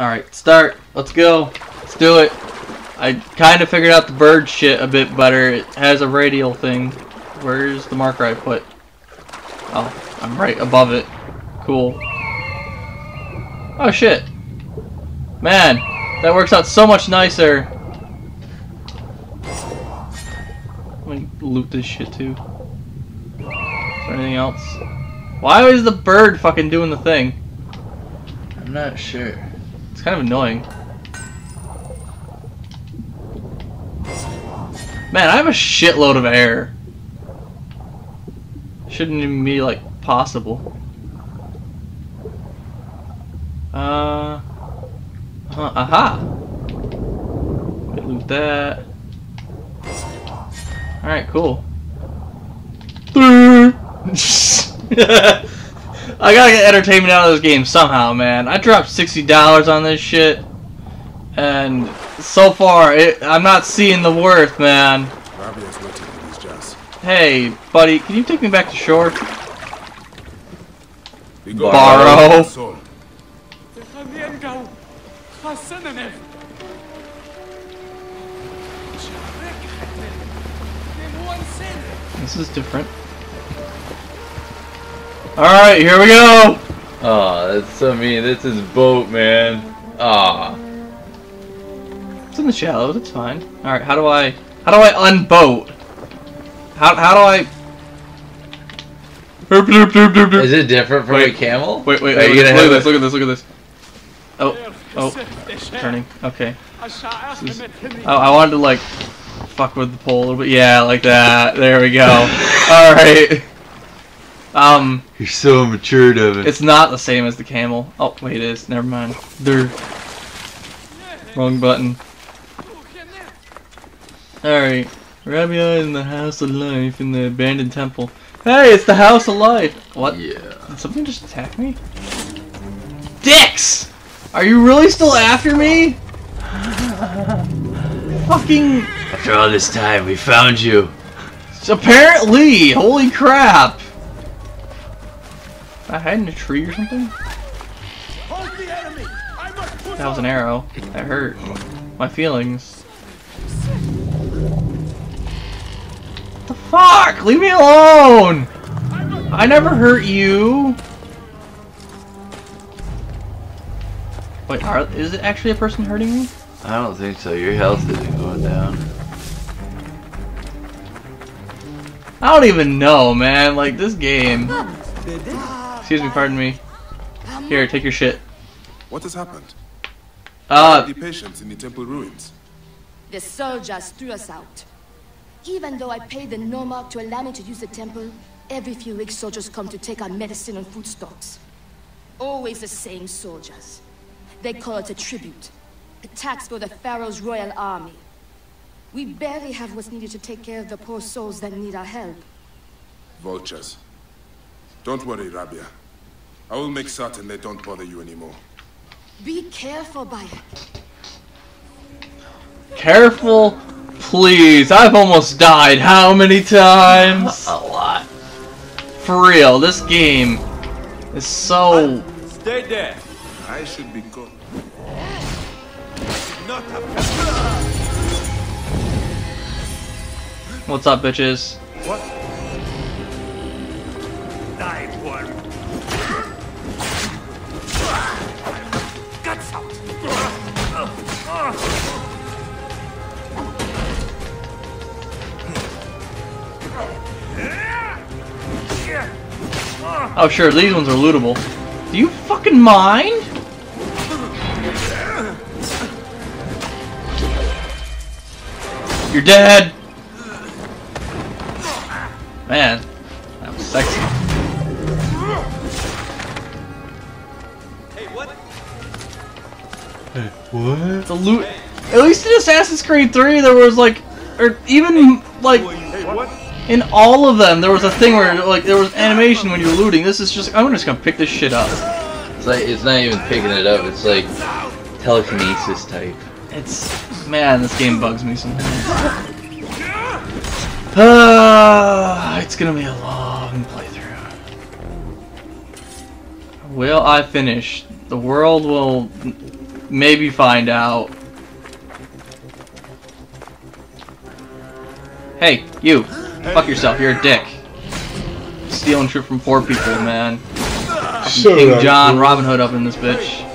Alright, start. Let's go. Let's do it. I kind of figured out the bird shit a bit better. It has a radial thing. Where's the marker I put? Oh, I'm right above it. Cool. Oh shit. Man, that works out so much nicer. Let me loot this shit too. Is there anything else? Why is the bird fucking doing the thing? I'm not sure. It's kind of annoying. Man, I have a shitload of air. Shouldn't even be, like, possible. Uh... Uh Huh, aha! Get loot that. Alright, cool. I gotta get entertainment out of this game somehow, man. I dropped $60 on this shit. And so far, it, I'm not seeing the worth, man. Rabia's waiting for these jars. Hey, buddy, can you take me back to shore? Borrow. This is different. Alright, here we go! Oh, that's so mean. This is boat, man. Ah. It's in the shallows, it's fine. Alright, how do I... How do I unboat? How, how do I... Is it different from Wait. a camel? Wait, wait, wait, you look, gonna at this, look at this, look at this. Oh, oh, turning. Okay. This is- Oh, I wanted to like fuck with the pole a little bit. Yeah, like that. There we go. All right. Um, You're so matured of it. it's not the same as the camel. Oh, wait, it is. Never mind. There. Wrong button. All right. Rabia in the house of life in the abandoned temple. Hey, it's the house of life. What? Yeah. Did something just attack me? Dicks! Are you really still after me? Fucking After all this time, we found you. apparently! Holy crap! I hide in a tree or something? That was an arrow. That hurt. My feelings. What the fuck? Leave me alone! I never hurt you! Wait, are, is it actually a person hurting me? I don't think so. Your health isn't going down. I don't even know, man. Like, this game. Excuse me, pardon me. Here, take your shit. What has happened? Uh, the patients in the temple ruins. The soldiers threw us out. Even though I paid the Nomarch to allow me to use the temple, every few weeks soldiers come to take our medicine and food stocks. Always the same soldiers. They call it a tribute. A tax for the Pharaoh's royal army. We barely have what's needed to take care of the poor souls that need our help. Vultures. Don't worry, Rabia. I will make certain they don't bother you anymore. Be careful, Baye. careful, please. I've almost died how many times? A lot. For real, this game is so. Stay there. I should be good. Not a What's up, bitches? What? Oh, sure, these ones are lootable. Do you fucking mind? You're dead! Man, that was sexy. Hey, what? Hey, what? The loot. At least in Assassin's Creed 3, there was like, or even like Hey, what? In all of them, there was a thing where like there was animation when you're looting. This is just, I'm just gonna pick this shit up. It's like it's not even picking it up. It's like telekinesis type. It's man, this game bugs me sometimes. Uh, it's gonna be a long playthrough. Will I finish? The world will maybe find out. Hey, you. Fuck yourself. You're a dick. Stealing shit from poor people, man. King John, Robin Hood up in this bitch.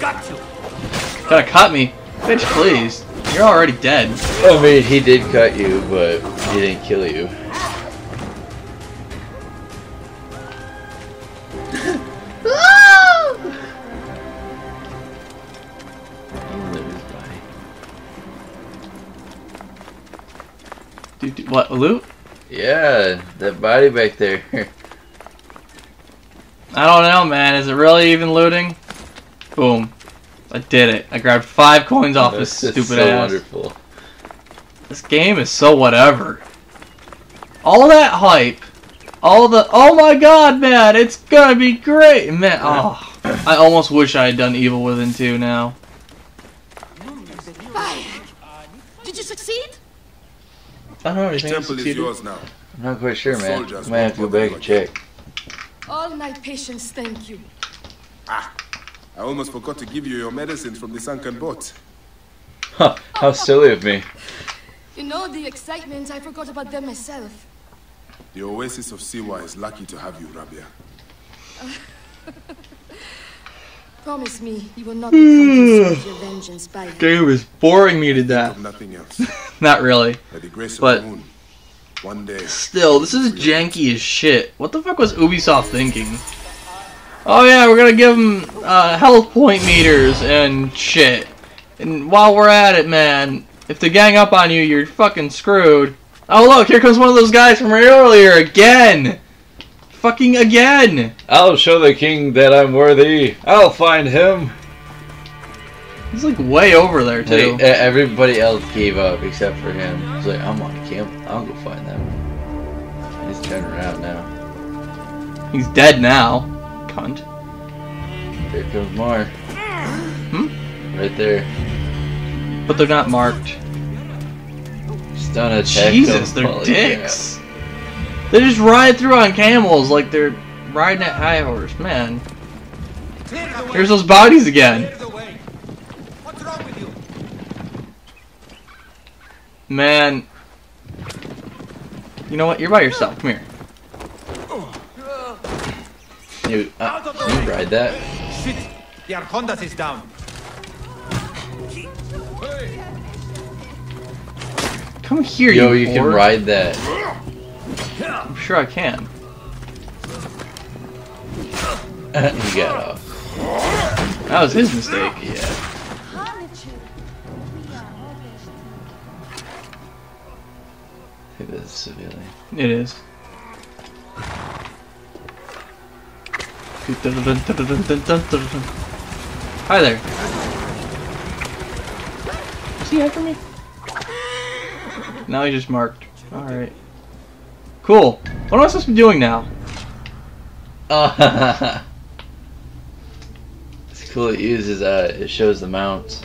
Got you. Gotta cut me. Bitch, please. You're already dead. I mean, he did cut you, but he didn't kill you. Dude, dude, what, loot? Yeah, that body back there. I don't know, man. Is it really even looting? Boom. I did it. I grabbed five coins off this That's just stupid so ass. wonderful. This game is so whatever. All that hype. All the oh my god, man, it's gonna be great, man. Oh, I almost wish I had done Evil Within 2 now. Bayek! Did you succeed? I don't know The anything. temple is yours now. I'm not quite sure, man. Soldiers Might have to go back and check. All my patients thank you. Ah, I almost forgot to give you your medicines from the sunken boat. Huh, how silly of me. You know the excitement, I forgot about them myself. The oasis of Siwa is lucky to have you, Rabia. Promise me you will not become consumed your vengeance, Bayek. Game is boring me to death. nothing else. Not really. By the grace But- the moon, one day. Still, this is janky as shit. What the fuck was Ubisoft thinking? Oh yeah, we're gonna give them uh, health point meters and shit. And while we're at it, man, if they gang up on you, you're fucking screwed. Oh look, here comes one of those guys from earlier again. Fucking again. I'll show the king that I'm worthy. I'll find him. He's like way over there too. Like, everybody else gave up except for him. He's like, I'm on camp. I'll go find them. He's turned around now. He's dead now. Cunt. Here comes more. Hmm? Right there. But they're not marked. Stun attack. Jesus, them. they're Holy dicks. They just ride through on camels like they're riding at high horse, man. Here's those bodies again. The. What's wrong with you? Man. You know what? You're by yourself. Come here. You, uh, you ride that? Shit. The Arcondas is down. Come here, you. Yo, you you can ride that. Sure I can. he got off. That was his mistake. Yeah. A civilian. It is. Hi there. Is he after me? Now he just marked. Alright. Cool. What am I supposed to be doing now? Oh, it's cool. It uses uh, it shows the mounts.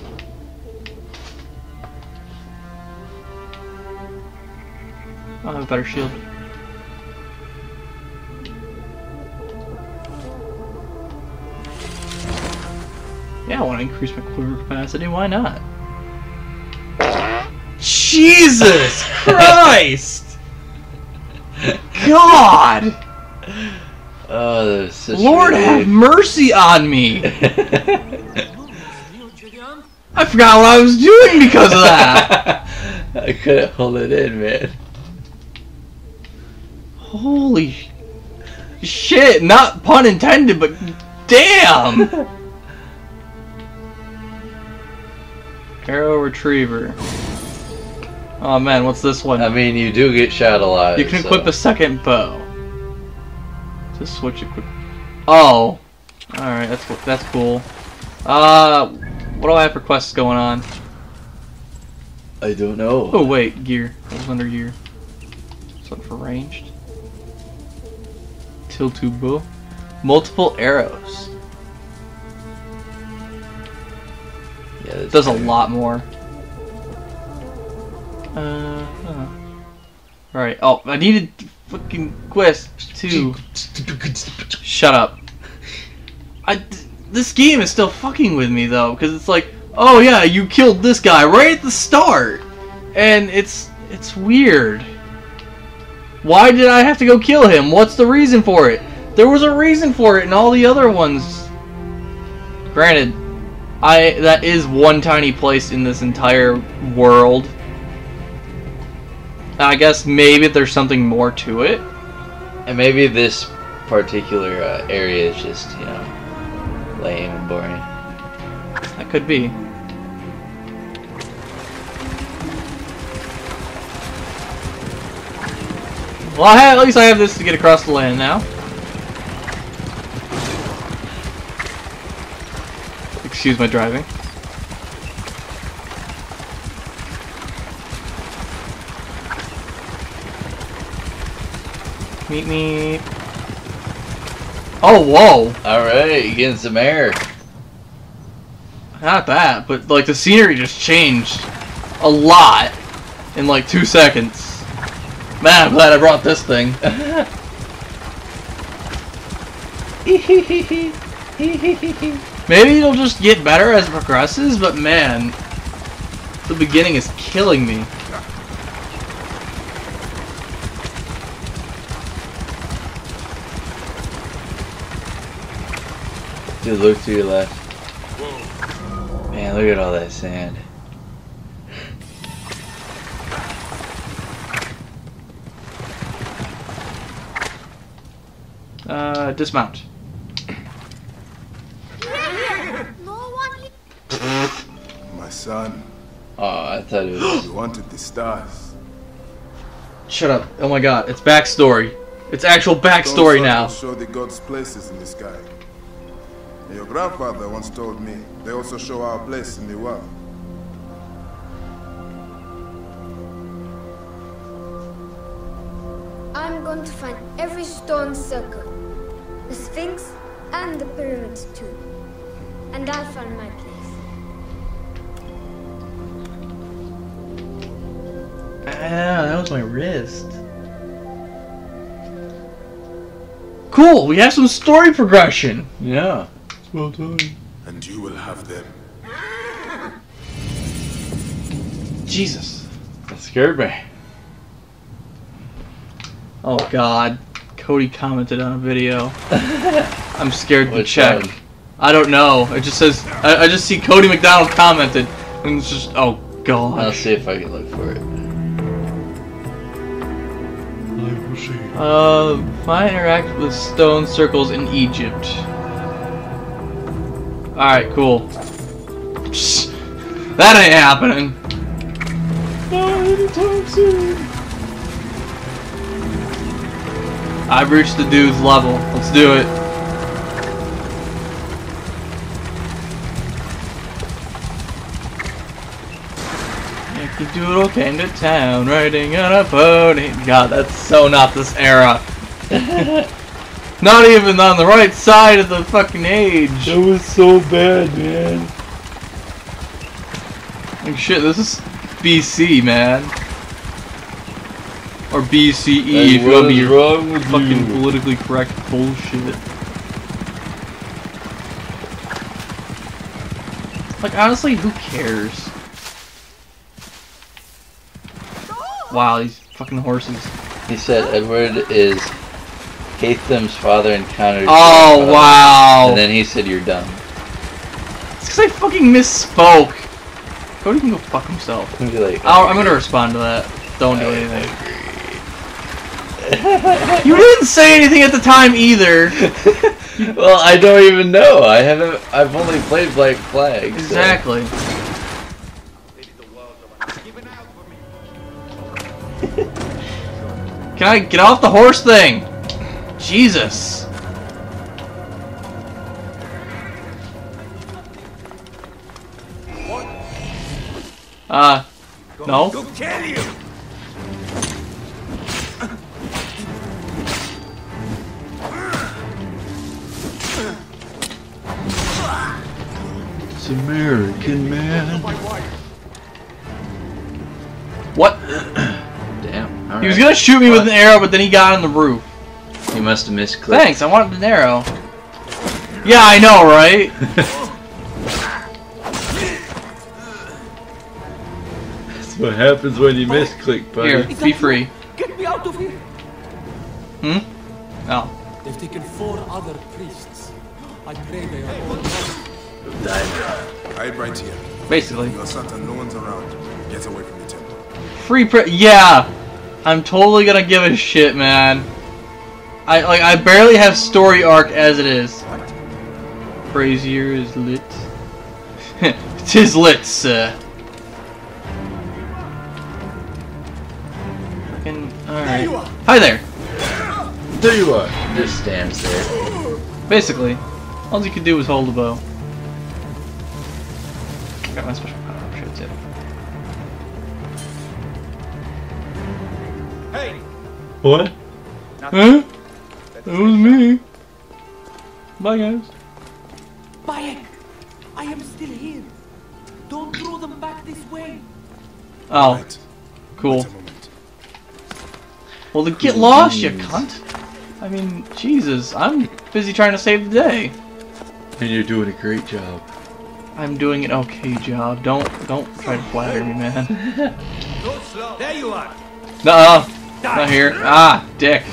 I'll have a better shield. Yeah, I want to increase my quiver capacity. Why not? Jesus Christ! God! Oh, that's such Lord relief. have mercy on me! I forgot what I was doing because of that! I couldn't hold it in, man. Holy shit! Not pun intended, but damn! Arrow retriever. Oh man, what's this one? I mean, you do get shot alive. you can so- equip a second bow. Just switch equip. Oh, all right, that's that's cool. Uh, what do I have for quests going on? I don't know. Oh wait, gear. That was under gear. Something for ranged. Till two bow. Multiple arrows. Yeah, that's Does a lot more. Uh, huh. Right. Oh, I needed fucking quest two. Shut up. I. this game is still fucking with me though, because it's like, oh yeah, you killed this guy right at the start, and it's it's weird. Why did I have to go kill him? What's the reason for it? There was a reason for it in all the other ones. Granted, I that is one tiny place in this entire world. I guess maybe there's something more to it. And maybe this particular uh, area is just, you know, lame and boring. That could be. Well, I have, at least I have this to get across the land now. Excuse my driving. Meet me. Oh, whoa! Alright, you getting some air. Not that, but like the scenery just changed a lot in like two seconds. Man, I'm glad I brought this thing. Maybe it'll just get better as it progresses, but man, the beginning is killing me. Dude, look to your left. Man, look at all that sand. Uh, dismount. My son, Oh, I thought it was. you wanted the stars. Shut up. Oh my god, it's backstory. It's actual backstory now. show the gods' places in the sky. And your grandfather once told me they also show our place in the world. I'm going to find every stone circle, the Sphinx, and the pyramids too. And I'll find my place. Ah, that was my wrist. Cool, we have some story progression. Yeah. Well done. And you will have them. Jesus. That scared me. Oh god. Cody commented on a video. I'm scared to check. one? I don't know. It just says I, I just see Cody McDonald commented and it's just oh god. I'll see if I can look for it. Uh find interact with stone circles in Egypt. Alright, cool. That ain't happening. I've reached the dude's level. Let's do it. Doodle came to town riding on a pony. God, that's so not this era. not even on the right side of the fucking age. It was so bad, man. Like shit, this is BC, man. Or BCE if you want to be wrong with fucking politically correct bullshit. Like honestly, who cares? Wow, these fucking horses. He said Edward is Haytham's father encountered. Oh grandfather. wow! And then he said, "You're dumb." It's because I fucking misspoke. Cody can go fuck himself. He'd be like, I'll, I'm gonna respond to that. Don't do I anything. agree. You didn't say anything at the time either. well, I don't even know. I haven't. I've only played Black Flag. so- Exactly. Can I get off the horse thing? Jesus. Uh, no. To kill you! It's American man. What? Damn. All He was gonna shoot me with an arrow, but then he got on the roof. He must have misclicked. Thanks, I wanted an arrow. Yeah, I know, right? That's what happens when you misclick, buddy. Here, be free. Get me out of here! Hmm? Oh. They've taken four other priests. I pray they are all Hide right here. Basically. You're certain no one's around. Get away from the temple. Free pre- Yeah! I'm totally gonna give a shit, man. I like I barely have story arc as it is. Brazier is lit. Tis lit, sir. Fucking alright. Hi there! There you are. just stands there. Basically. All you can do is hold a bow. Got my special power up shit too. Hey! What? Huh? Hmm? That was me. Bye guys. Bayek! I am still here. Don't throw them back this way. Oh, Right. cool. Wait a moment. Well, then get lost, you cunt. I mean, Jesus, I'm busy trying to save the day. And you're doing a great job. I'm doing an okay job. Don't don't try to flatter me, man. Go slow. There you are. No, not here. Ah, dick.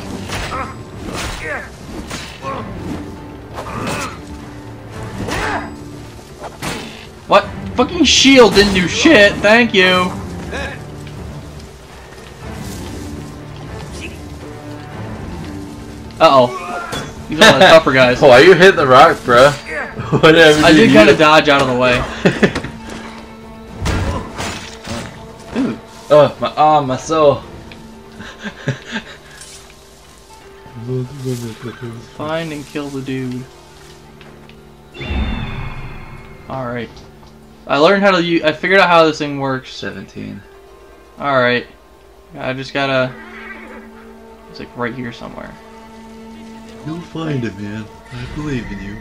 Fucking shield didn't do shit. Thank you. Uh oh. These are the tougher guys. Oh, are you hitting the rock, bruh? Whatever. I did kind of dodge out of the way. Ooh. oh, my arm, my soul. Find and kill the dude. Alright. I learned how to use. I figured out how this thing works. 17. Alright. I just gotta. It's like right here somewhere. You'll find it, man. I believe in you.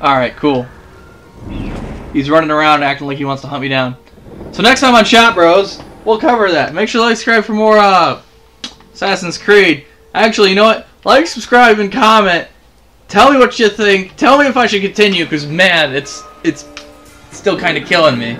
Alright, cool. He's running around acting like he wants to hunt me down. So next time on Shot Bros, we'll cover that. Make sure to like, subscribe for more uh, Assassin's Creed. Actually, you know what? Like, subscribe, and comment. Tell me what you think. Tell me if I should continue, because man, it's it's still kind of killing me.